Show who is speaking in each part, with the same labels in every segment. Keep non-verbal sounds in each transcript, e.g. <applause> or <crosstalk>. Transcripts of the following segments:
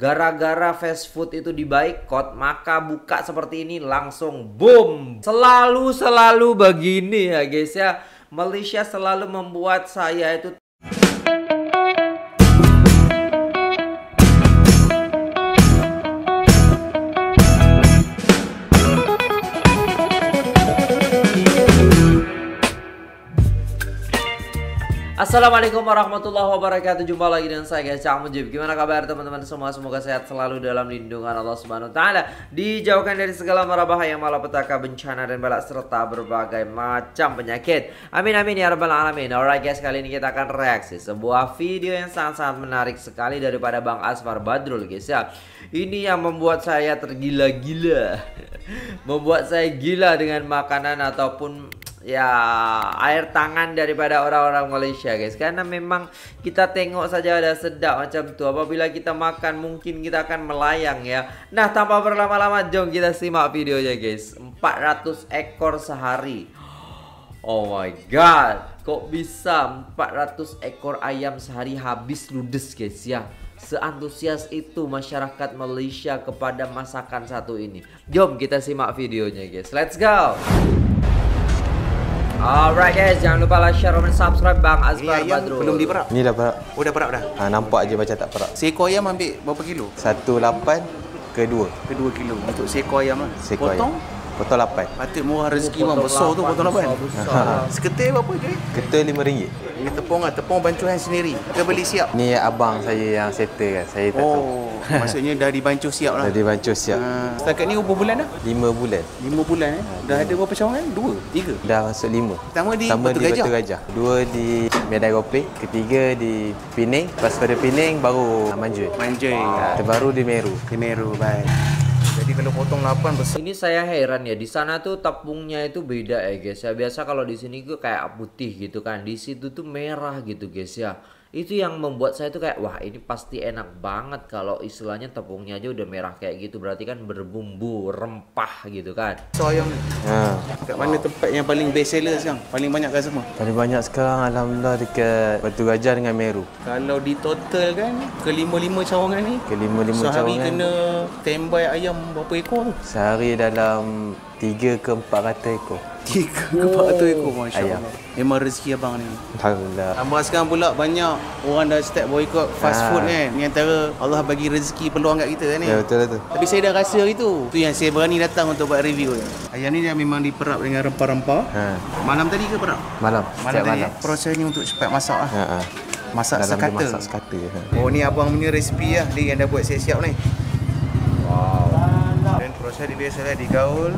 Speaker 1: Gara-gara fast food itu di boycott, maka buka seperti ini langsung boom. Selalu-selalu begini ya guys ya. Malaysia selalu membuat saya itu Assalamualaikum warahmatullahi wabarakatuh. Jumpa lagi dengan saya guys. Cak Mujib. Gimana kabar teman-teman semua? Semoga sehat selalu dalam lindungan Allah Subhanahu Wa Taala. Dijauhkan dari segala mara bahaya Malapetaka bencana dan balak Serta berbagai macam penyakit. Amin amin ya rabbal alamin. Alright guys kali ini kita akan reaksi Sebuah video yang sangat-sangat menarik sekali Daripada Bang Asfar Badrul guys ya. Ini yang membuat saya tergila-gila. <laughs> Membuat saya gila dengan makanan Ataupun ya air tangan daripada orang-orang Malaysia guys. Karena memang kita tengok saja ada sedap macam tu. Apabila kita makan mungkin kita akan melayang ya. Nah tanpa berlama-lama jom kita simak videonya guys. 400 ekor sehari. Oh my god. Kok bisa 400 ekor ayam sehari habis ludes guys ya? Seantusias itu masyarakat Malaysia kepada masakan satu ini. Jom kita simak videonya guys. Let's go Alright guys, jangan lupa like, share, dan subscribe Bang Azbar
Speaker 2: Ini ayam
Speaker 1: Badrul.
Speaker 2: belum diperak?
Speaker 3: Ni dah perak.
Speaker 2: Oh dah perak dah?
Speaker 3: Ha, nampak je macam tak perak.
Speaker 2: Seekor ayam ambil berapa kilo?
Speaker 3: 18 ke 2.
Speaker 2: Ke 2 kilo untuk seekor ayam lah
Speaker 3: Seekor
Speaker 2: Potong?
Speaker 3: ayam. Potong 8.
Speaker 2: Patut murah rezeki bang, besar tu potong lapan
Speaker 1: Besar. <laughs>
Speaker 2: Seketir berapa je?
Speaker 3: Ketul RM5.
Speaker 2: Ini tepung lah, tepung bancuhan sendiri Ke beli siap?
Speaker 3: Ni abang saya yang settle kan. Saya tak tahu.
Speaker 2: Oh, maksudnya dah dibancuh siap lah
Speaker 3: Dah dibancuh siap.
Speaker 2: Ah, Setakat ni berapa bulan dah?
Speaker 3: 5 bulan.
Speaker 2: 5 bulan eh Dah ada berapa cawangan? Dua? Tiga?
Speaker 3: Dah masuk 5.
Speaker 2: Pertama di
Speaker 3: Pertama
Speaker 2: Batu
Speaker 3: di
Speaker 2: Gajah?
Speaker 3: Batu Gajah. Dua di Medan Ropek. Ketiga di Penang. Lepas pada Penang baru Manjui.
Speaker 2: Manjai
Speaker 3: Terbaru di Meru.
Speaker 2: Di Meru, baik Jadi kalau potong 8 besar
Speaker 1: Ini saya heran ya, di sana tuh tepungnya itu beda ya guys ya. Biasa kalau di sini tuh kayak putih gitu kan, di situ tuh merah gitu guys ya. Itu yang membuat saya tuh kayak wah ini pasti enak banget kalau istilahnya tepungnya aja udah merah kayak gitu berarti kan berbumbu rempah gitu kan.
Speaker 2: So ayam ni
Speaker 3: Ha.
Speaker 2: Kat mana tempat yang paling best seller sekarang? Paling banyak customer?
Speaker 3: Paling banyak sekarang Alhamdulillah dekat Batu Gajah dengan Meru.
Speaker 2: Kalau di total kan ke lima-lima cawangan ni
Speaker 3: Ke lima-lima
Speaker 2: Sehari
Speaker 3: cawangan.
Speaker 2: kena standby ayam berapa ekor tu?
Speaker 3: Sehari dalam 3 ke 400 ekor.
Speaker 2: Tiga ke empat ratus ekor Masya
Speaker 3: Ayam.
Speaker 2: Allah Memang rezeki abang ni
Speaker 3: Alhamdulillah.
Speaker 2: Tambah sekarang pula banyak orang dah start boycott fast
Speaker 3: Ah.
Speaker 2: food kan Ni antara Allah bagi rezeki peluang kat kita kan ni
Speaker 3: Ya betul lah tu.
Speaker 2: Tapi saya dah rasa hari tu Tu yang saya berani datang untuk buat review ni Ayam ni dia memang diperap dengan rempah-rempah
Speaker 3: Ha.
Speaker 2: Malam tadi ke perap?
Speaker 3: Malam.
Speaker 2: Malam
Speaker 3: Setiap
Speaker 2: tadi
Speaker 3: malam.
Speaker 2: eh? Prosesnya untuk cepat masak lah
Speaker 3: Ha, ha.
Speaker 2: Masak
Speaker 3: Dalam
Speaker 2: sekata
Speaker 3: masak sekata. Ha.
Speaker 2: Oh ni abang punya resipi lah Dia yang dah buat siap-siap ni
Speaker 1: Wow.
Speaker 2: Dan proses dia biasalah digaul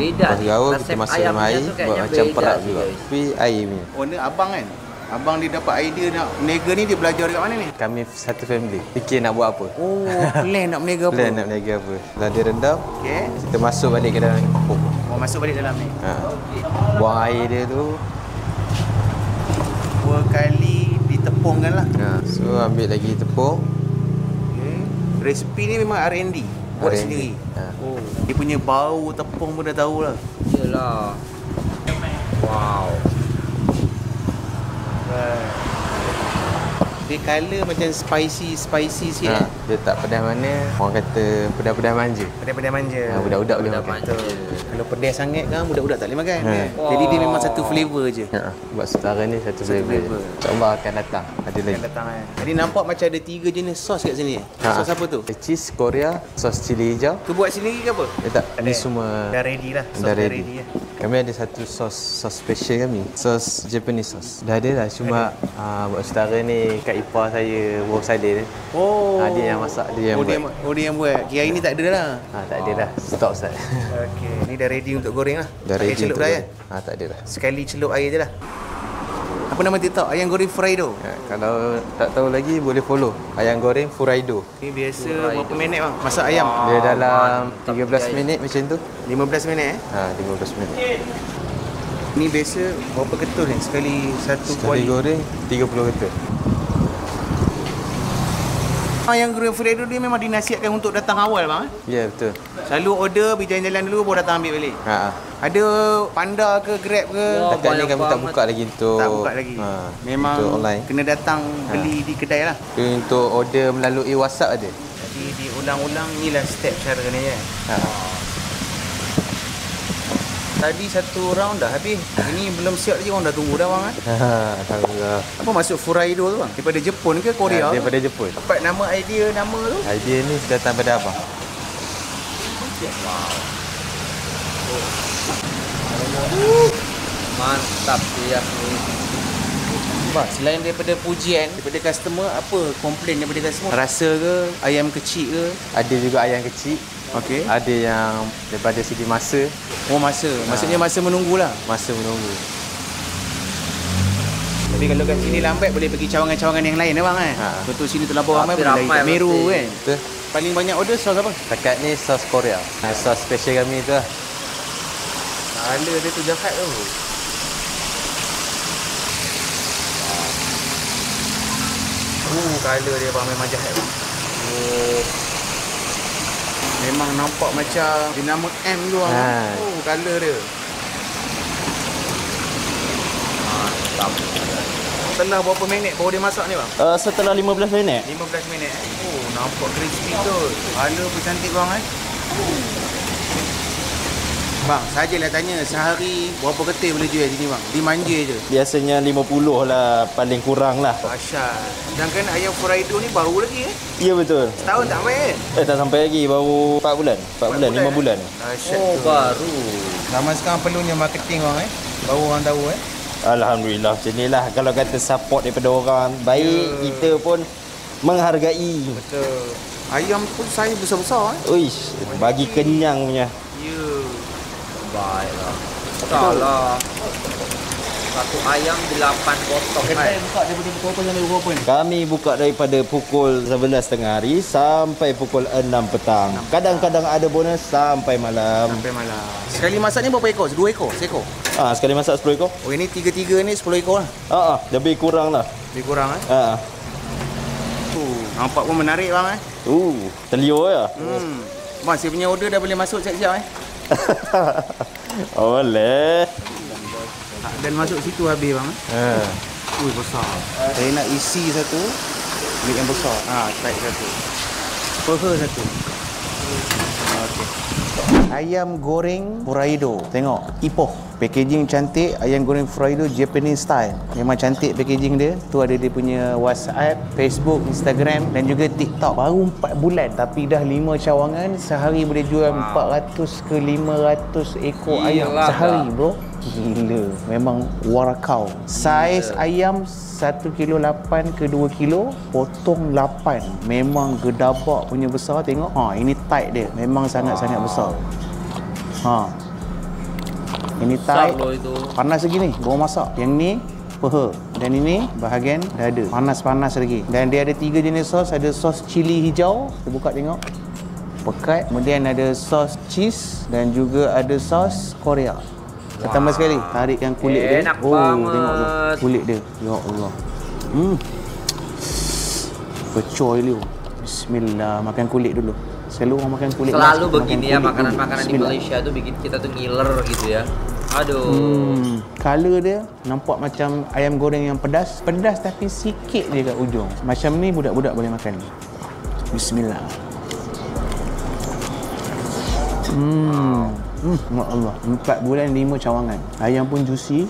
Speaker 1: Beda
Speaker 3: Lepas gaul kita masuk dalam air
Speaker 1: tuh
Speaker 3: buat macam perak juga. Tapi air punya.
Speaker 2: Oh ni abang kan Abang dia dapat idea nak Meniaga ni dia belajar dekat mana ni?
Speaker 3: Kami satu family. Fikir nak buat apa.
Speaker 2: Oh plan nak meniaga apa?
Speaker 3: Plan nak berniaga apa. Setelah dia rendam,
Speaker 2: Okay
Speaker 3: kita masuk balik ke dalam kapuk.
Speaker 2: Oh masuk balik dalam ni
Speaker 3: Ha. Buang air dia tu.
Speaker 2: Dua kali ditepungkan lah
Speaker 3: Ha. So ambil lagi tepung.
Speaker 2: okay. Resipi ni memang R&D Buat
Speaker 3: R&D.
Speaker 2: sendiri
Speaker 3: Ha.
Speaker 2: Oh Dia punya bau tepung pun dah tahu lah
Speaker 1: Yelah. Wow.
Speaker 2: Dia colour macam spicy-spicy sikit
Speaker 3: Ha.
Speaker 2: Eh
Speaker 3: Dia tak pedas mana. Orang kata pedas-pedas manja.
Speaker 2: Pedas-pedas manja
Speaker 3: Ha, budak-budak boleh makan.
Speaker 1: manja.
Speaker 2: Kalau pedas sangat kan budak-budak tak boleh makan
Speaker 3: Ha.
Speaker 2: kan? Jadi dia memang satu flavour je
Speaker 3: Ha. Buat sekarang ni satu flavor.
Speaker 2: flavor.
Speaker 3: je. InsyaAllah akan datang. Ada lagi.
Speaker 2: datang kan Jadi nampak macam ada tiga jenis sos kat sini eh?
Speaker 3: Ha.
Speaker 2: Sos apa tu?
Speaker 3: Cheese Korea, sos cili hijau.
Speaker 2: Tu buat sendiri ke apa?
Speaker 3: Eh tak, ni semua
Speaker 2: Dah ready lah Sos
Speaker 3: dah
Speaker 2: dah
Speaker 3: ready.
Speaker 2: ready lah
Speaker 3: Kami ada satu sos sos special kami. Sos Japanese sos. Dah ada lah cuma uh, buat saudara ni kat ipar saya Saleh ni.
Speaker 2: Oh
Speaker 3: Ah, dia yang masak, dia yang
Speaker 2: oh, Dia,
Speaker 3: buat.
Speaker 2: oh dia yang buat Kira ini tak ada lah
Speaker 3: Ha, tak ada dah. Stop Ustaz.
Speaker 2: Okey Ni dah ready untuk goreng lah
Speaker 3: Dah
Speaker 2: Tak
Speaker 3: ready
Speaker 2: celup
Speaker 3: untuk
Speaker 2: dah
Speaker 3: goreng.
Speaker 2: kan?
Speaker 3: Ha, tak ada dah.
Speaker 2: Sekali celup air je lah Apa nama TikTok? Ayam goreng Frido
Speaker 3: Ya, kalau tak tahu lagi boleh follow ayam goreng Furaido.
Speaker 2: Ni biasa berapa minit bang? Masak ayam
Speaker 3: Dia dalam
Speaker 1: mantap,
Speaker 3: 13
Speaker 1: guys.
Speaker 3: minit macam tu.
Speaker 2: 15 minit eh
Speaker 3: Ha, 15 minit.
Speaker 2: Ni biasa berapa ketul ni? Sekali satu
Speaker 3: Sekali
Speaker 2: kuali
Speaker 3: goreng 30 ketul.
Speaker 2: Ah, yang goreng Fredo dia memang dinasihatkan untuk datang awal bang. eh?
Speaker 3: Ya, betul.
Speaker 2: Selalu order pergi jalan-jalan dulu baru datang ambil balik.
Speaker 3: Ha. ha.
Speaker 2: Ada panda ke Grab ke?
Speaker 1: Wah,
Speaker 3: Dekat ni kami tak buka lagi untuk
Speaker 2: tak buka lagi.
Speaker 3: Ha.
Speaker 2: Memang
Speaker 3: untuk online.
Speaker 2: kena datang beli di kedai lah.
Speaker 3: Untuk order melalui WhatsApp ada.
Speaker 2: Jadi diulang-ulang inilah step cara ni kan.
Speaker 3: Ha.
Speaker 2: Tadi satu round dah habis. Ini belum siap lagi orang dah tunggu dah bang. eh. <laughs>
Speaker 3: Alhamdulillah.
Speaker 2: Apa maksud Furaido tu bang? Daripada Jepun ke Korea?
Speaker 3: Ha, daripada Jepun.
Speaker 2: Dapat nama idea nama tu?
Speaker 3: Idea ni datang pada abang.
Speaker 1: Mantap dia.
Speaker 2: Bang, selain daripada pujian daripada customer, apa komplain daripada customer? Rasa ke? Ayam kecil ke?
Speaker 3: Ada juga ayam kecil.
Speaker 2: Okey.
Speaker 3: Ada yang daripada segi masa,
Speaker 2: Oh masa. Maksudnya masa menunggulah.
Speaker 3: masa menunggu.
Speaker 2: Tapi kalau kat sini lambat boleh pergi cawangan-cawangan yang lain eh bang eh.
Speaker 3: Ha.
Speaker 2: Contoh sini terlampau ramai boleh lari
Speaker 1: ramai
Speaker 2: kat Meru kan.
Speaker 3: Betul.
Speaker 2: Paling banyak order sos apa?
Speaker 3: Dekat ni sos Korea. Ha, sos special kami tu lah.
Speaker 2: Kala dia tu jahat tu. Oh, kala dia bang memang jahat. Oh. Memang nampak macam dia nama M tu.
Speaker 3: Ha.
Speaker 2: Oh, kala dia.
Speaker 1: Mantap.
Speaker 2: Setelah berapa minit baru dia masak ni bang?
Speaker 4: Uh, setelah 15 minit
Speaker 2: 15 minit eh. Oh, nampak crispy tu. Kala pun cantik bang eh. Bang, sajalah tanya sehari berapa ketil boleh jual sini bang? Dimanja je.
Speaker 4: Biasanya 50 lah paling kurang lah
Speaker 2: Dahsyat. Sedangkan ayam Furaido ni baru lagi eh.
Speaker 4: Ya betul
Speaker 2: Setahun tak main.
Speaker 4: Eh tak sampai lagi baru 4 bulan 4 bulan 5 bulan
Speaker 2: Dahsyat
Speaker 1: Oh,
Speaker 2: tu.
Speaker 1: baru.
Speaker 2: Zaman sekarang perlunya marketing bang eh. Baru orang tahu eh.
Speaker 4: Alhamdulillah macam ni lah Kalau kata support daripada orang baik
Speaker 2: Ya.
Speaker 4: Kita pun menghargai
Speaker 2: Betul. Ayam pun saya besar-besar eh.
Speaker 4: Uish Bagi kenyang punya
Speaker 2: Ya.
Speaker 1: Baiklah. Salah. Satu ayam 8 potong kan.
Speaker 2: buka daripada pukul apa sampai pukul apa?
Speaker 4: Kami buka daripada pukul 11 tengah hari Sampai pukul 6 petang Kadang-kadang ada bonus sampai malam
Speaker 2: Sampai malam. Sekali masak ni berapa ekor? Dua ekor? Seekor?
Speaker 4: Ah Sekali masak 10 ekor
Speaker 2: Oh ini tiga-tiga ni 10 ekor lah.
Speaker 4: Ah, ah Lebih kurang lah
Speaker 2: Lebih kurang eh.
Speaker 4: Ah, ah.
Speaker 2: Uh, nampak pun menarik bang eh.
Speaker 4: Uh, telio ya
Speaker 2: Hmm. Bang, saya punya order dah boleh masuk siap-siap eh.
Speaker 4: Boleh
Speaker 2: Dan masuk situ habis bang. Eh.
Speaker 3: Ha.
Speaker 2: Ui besar. Saya nak isi satu. Ambil yang besar. Ha, tight satu. Peha satu. Okey. Ayam goreng Furaido. Tengok, ipoh. Packaging cantik, ayam goreng Furaido Japanese style. Memang cantik packaging dia. Tu ada dia punya WhatsApp, Facebook, Instagram dan juga TikTok. Baru 4 bulan tapi dah 5 cawangan. Sehari boleh jual 400 ke 500 ekor ayam
Speaker 1: Gila
Speaker 2: sehari,
Speaker 1: tak?
Speaker 2: bro. Gila, memang warakau. Saiz ayam 1 kilo 8 ke 2 kilo, potong 8. Memang gedabak punya besar tengok. Ha, ini tight dia. Memang sangat-sangat besar. Ha. Ini
Speaker 1: Besar
Speaker 2: tight. Panas lagi ni, baru masak. Yang ni peha dan ini bahagian dada. Panas-panas lagi. Dan dia ada tiga jenis sos, ada sos cili hijau. Kita buka tengok. Pekat. Kemudian ada sos cheese dan juga ada sos Korea. Pertama sekali, tarikkan kulit dia.
Speaker 1: Enak
Speaker 2: oh,
Speaker 1: banget.
Speaker 2: tengok tu. Kulit dia. Ya Allah. Hmm. Pecoy dia. Bismillah, makan kulit dulu. Selalu orang makan kulit.
Speaker 1: Selalu
Speaker 2: mas, makan
Speaker 1: begini ya
Speaker 2: kulit
Speaker 1: makanan-makanan
Speaker 2: dulu.
Speaker 1: di Malaysia tuh bikin kita tuh ngiler gitu ya. Aduh.
Speaker 2: Hmm, color dia nampak macam ayam goreng yang pedas. Pedas tapi sikit je kat ujung. Macam ni budak-budak boleh makan. Bismillah. Hmm. Hmm, Allah. Empat bulan lima cawangan. Ayam pun juicy.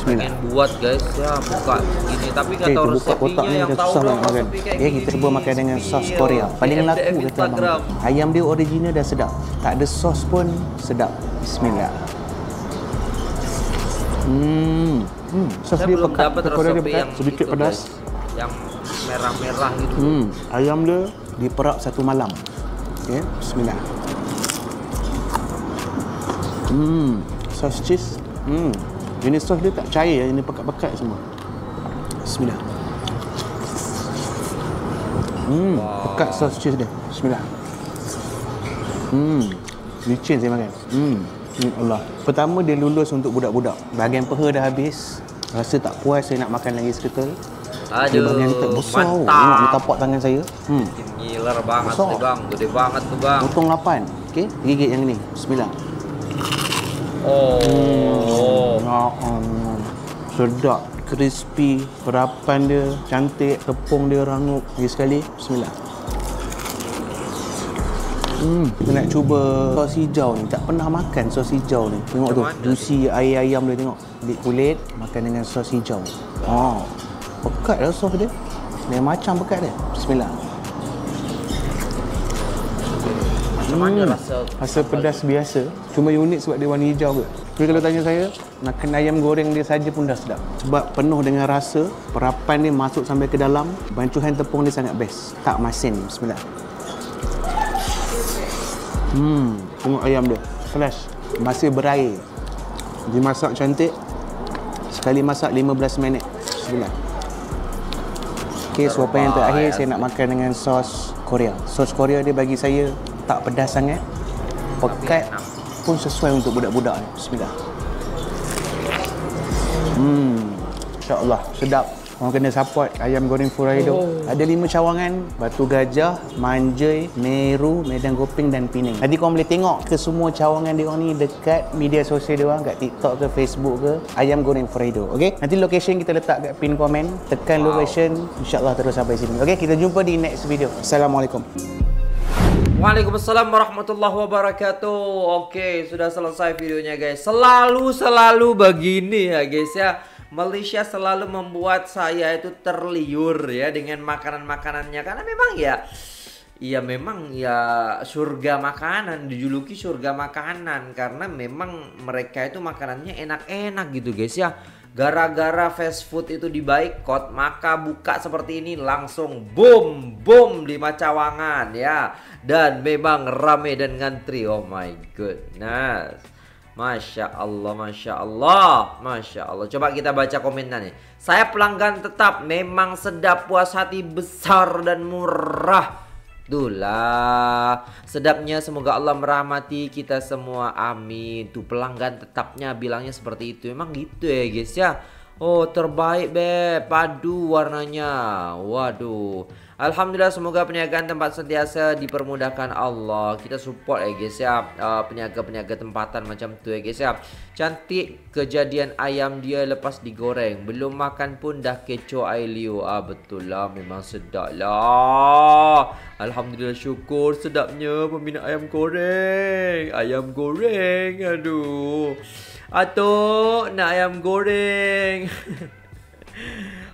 Speaker 2: Bismillah.
Speaker 1: Pengen buat guys ya buka gini tapi
Speaker 2: Okay,
Speaker 1: nggak tahu
Speaker 2: kita buka kotak
Speaker 1: resepnya
Speaker 2: ni
Speaker 1: yang tahu
Speaker 2: susah nak makan.
Speaker 1: resepi kayak
Speaker 2: Ya, kita cuba makan dengan sos Korea. Paling laku kata abang. Ayam dia original dah sedap. Tak ada sos pun sedap. Bismillah. Hmm. Hmm, sos
Speaker 1: Saya
Speaker 2: dia
Speaker 1: belum
Speaker 2: pekat.
Speaker 1: dapat
Speaker 2: Korea dia pekat,
Speaker 1: yang
Speaker 2: sedikit
Speaker 1: itu,
Speaker 2: pedas.
Speaker 1: guys. Yang merah-merah gitu.
Speaker 2: Hmm, ayam dia diperap satu malam. Okey, bismillah. Hmm, sos cheese. Hmm. Ini sos dia tak cair, ini pekat-pekat semua. Bismillah. Hmm, pekat sos cheese dia. Bismillah. Hmm, licin saya makan. Hmm, hmm Allah. Pertama dia lulus untuk budak-budak. Bahagian peha dah habis. Rasa tak puas saya nak makan lagi seketul.
Speaker 1: Aduh,
Speaker 2: Dia yang besar.
Speaker 1: mantap.
Speaker 2: Tengok ni tapak tangan saya. Hmm.
Speaker 1: Ngiler banget
Speaker 2: Besar.
Speaker 1: bang, gede banget tuh bang.
Speaker 2: Potong 8. Okey, gigit yang ni. Bismillah.
Speaker 1: Oh,
Speaker 2: Ya Allah. Sedap, crispy, perapan dia cantik, tepung dia rangup. Lagi sekali, bismillah. Hmm, kita nak cuba sos hijau ni. Tak pernah makan sos hijau ni. Tengok tu, juicy air ayam dia tengok. Ambil kulit, makan dengan sos hijau. Oh, pekat lah sos dia. Lain macam pekat dia. Bismillah.
Speaker 1: Macam mana
Speaker 2: Hmm.
Speaker 1: rasa?
Speaker 2: Rasa pedas biasa. Cuma unik sebab dia warna hijau ke. Tapi kalau tanya saya, makan ayam goreng dia saja pun dah sedap. Sebab penuh dengan rasa, perapan dia masuk sampai ke dalam, bancuhan tepung dia sangat best. Tak masin. Bismillah. Hmm, tengok ayam dia. Fresh. Masih berair. Dimasak cantik. Sekali masak 15 minit. Bismillah. Okey, suapan yang terakhir saya nak makan dengan sos Korea. Sos Korea dia bagi saya tak pedas sangat. Pekat pun sesuai untuk budak-budak ni. Bismillah. Hmm. InsyaAllah sedap. Orang kena support ayam goreng Furaido. Oh. Ada lima cawangan, Batu Gajah, Manjai, Meru, Medan Gopeng dan Pening. Nanti korang boleh tengok ke semua cawangan dia orang ni dekat media sosial dia orang kat TikTok ke Facebook ke ayam goreng Furaido. Okey? Nanti location kita letak kat pin komen. Tekan wow. location, insya-Allah terus sampai sini. Okey, kita jumpa di next video. Assalamualaikum.
Speaker 1: Waalaikumsalam warahmatullahi wabarakatuh. Oke, sudah selesai videonya guys. Selalu selalu begini ya guys ya. Malaysia selalu membuat saya itu terliur ya dengan makanan-makanannya karena memang ya Iya memang ya surga makanan dijuluki surga makanan karena memang mereka itu makanannya enak-enak gitu guys ya. Gara-gara fast food itu dibaikot maka buka seperti ini langsung boom boom lima cawangan ya dan memang rame dan ngantri oh my goodness. Masya Allah, Masya Allah, Masya Allah. Coba kita baca komennya nih. Saya pelanggan tetap, memang sedap, puas hati, besar dan murah. Itulah sedapnya semoga Allah merahmati kita semua. Amin. Tuh pelanggan tetapnya bilangnya seperti itu. Emang gitu ya guys ya? Oh terbaik beb. Padu warnanya. Waduh Alhamdulillah semoga peniagaan tempat sentiasa dipermudahkan Allah. Kita support ya guys ya. Uh, peniaga-peniaga tempatan macam tu ya guys ya. Cantik kejadian ayam dia lepas digoreng. Belum makan pun dah kecoh air liu ah, Betul lah memang sedap lah. Alhamdulillah syukur sedapnya peminat ayam goreng. Ayam goreng aduh. Atuk nak ayam goreng <laughs>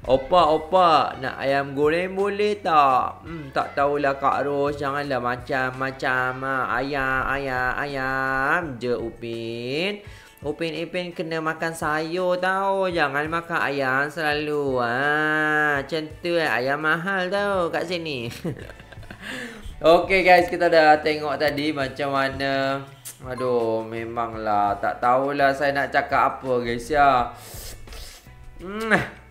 Speaker 1: Opa, opa, nak ayam goreng boleh tak? Hmm, tak tahulah Kak Ros, janganlah macam-macam. ah. Ayam, ayam, ayam je Upin. Upin Ipin kena makan sayur tau. Jangan makan ayam selalu. Ah, tu eh. Ayam mahal tau kat sini. <laughs> Okey guys, kita dah tengok tadi macam mana. Aduh, memanglah tak tahulah saya nak cakap apa guys ya. Hmm.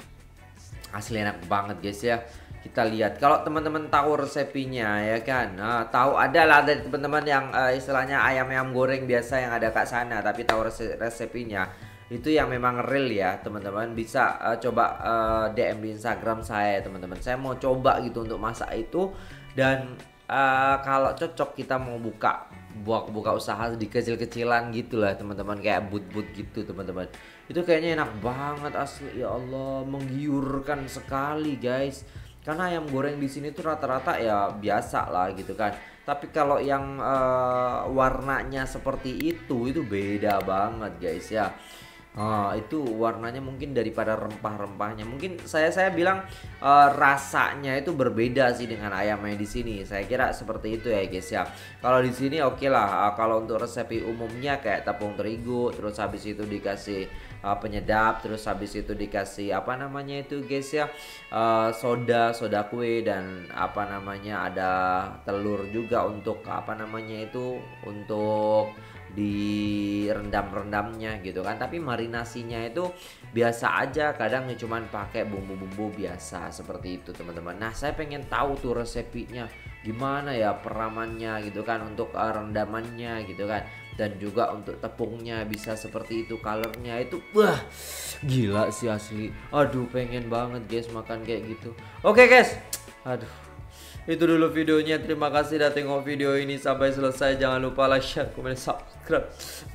Speaker 1: Asli enak banget guys ya. Kita lihat kalau teman-teman tahu resepnya ya kan. Nah, tahu ada lah dari teman-teman yang uh, istilahnya ayam-ayam goreng biasa yang ada kat sana tapi tahu rese resepnya. Itu yang memang real ya, teman-teman. Bisa uh, coba uh, DM di Instagram saya, teman-teman. Saya mau coba gitu untuk masak itu dan uh, kalau cocok kita mau buka buat buka usaha di kecil-kecilan gitu lah teman-teman. Kayak but-but gitu teman-teman. Itu kayaknya enak banget asli. Ya Allah menggiurkan sekali guys. Karena ayam goreng di sini tuh rata-rata ya biasa lah gitu kan. Tapi kalau yang uh, warnanya seperti itu itu beda banget guys ya Ah, itu warnanya mungkin daripada rempah-rempahnya. Mungkin saya saya bilang eh, rasanya itu berbeda sih dengan ayamnya di sini. Saya kira seperti itu ya guys ya. Kalau di sini oke lah. Ah, kalau untuk resep umumnya kayak tepung terigu, terus habis itu dikasih ah, penyedap, terus habis itu dikasih apa namanya itu guys ya, eh, soda, soda kue dan apa namanya ada telur juga untuk apa namanya itu untuk di rendam-rendamnya gitu kan. Tapi marinasinya itu biasa aja kadang cuman pakai bumbu-bumbu biasa seperti itu teman-teman. Nah saya pengen tahu tuh resepnya gimana ya peramannya gitu kan untuk uh, rendamannya gitu kan. Dan juga untuk tepungnya bisa seperti itu colornya itu wah gila sih asli. Aduh pengen banget guys makan kayak gitu. Oke guys. Aduh. Itu dulu videonya. Terima kasih udah tengok video ini. Sampai selesai. Jangan lupa like share komen subscribe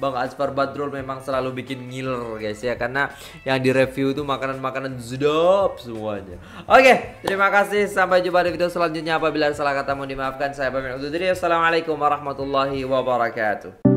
Speaker 1: Bang Asfar Badrul memang selalu bikin ngiler guys ya. Karena yang di review itu makanan-makanan sedap semuanya. Oke terima kasih. Sampai jumpa di video selanjutnya. Apabila salah kata mohon dimaafkan. Saya pamit undur diri. Assalamualaikum warahmatullahi wabarakatuh